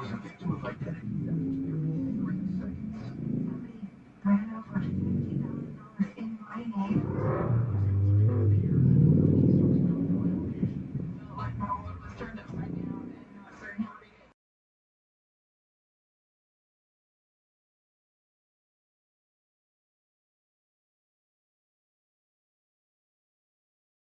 was a victim of identity theft in seconds. I have